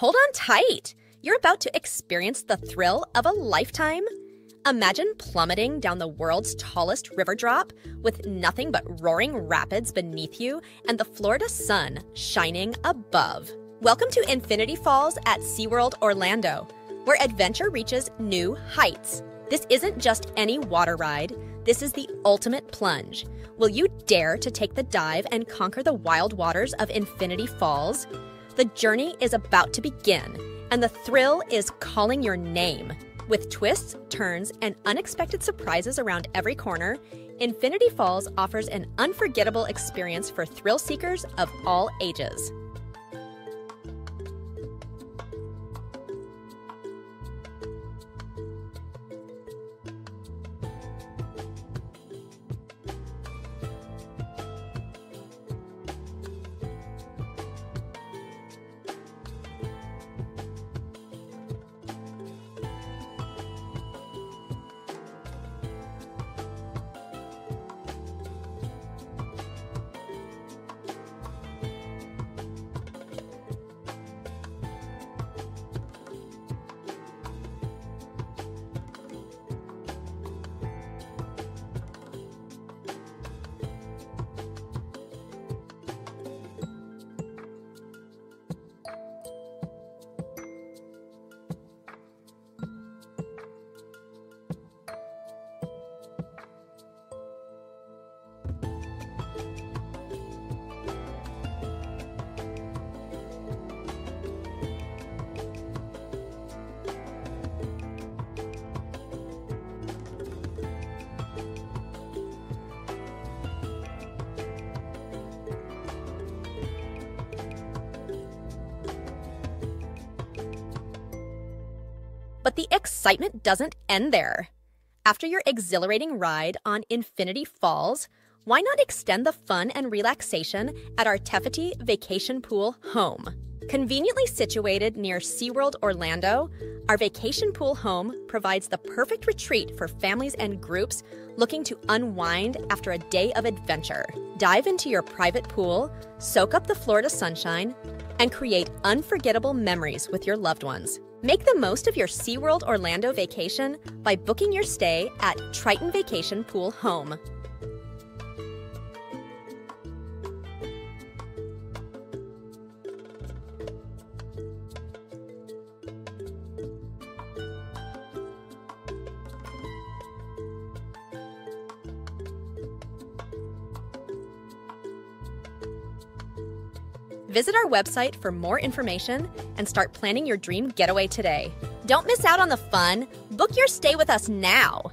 Hold on tight! You're about to experience the thrill of a lifetime. Imagine plummeting down the world's tallest river drop with nothing but roaring rapids beneath you and the Florida sun shining above. Welcome to Infinity Falls at SeaWorld Orlando, where adventure reaches new heights. This isn't just any water ride, this is the ultimate plunge. Will you dare to take the dive and conquer the wild waters of Infinity Falls? The journey is about to begin, and the thrill is calling your name. With twists, turns, and unexpected surprises around every corner, Infinity Falls offers an unforgettable experience for thrill seekers of all ages. But the excitement doesn't end there. After your exhilarating ride on Infinity Falls, why not extend the fun and relaxation at our Tefiti Vacation Pool home? Conveniently situated near SeaWorld Orlando, our vacation pool home provides the perfect retreat for families and groups looking to unwind after a day of adventure. Dive into your private pool, soak up the Florida sunshine, and create unforgettable memories with your loved ones. Make the most of your SeaWorld Orlando vacation by booking your stay at Triton Vacation Pool Home. Visit our website for more information and start planning your dream getaway today. Don't miss out on the fun. Book your stay with us now.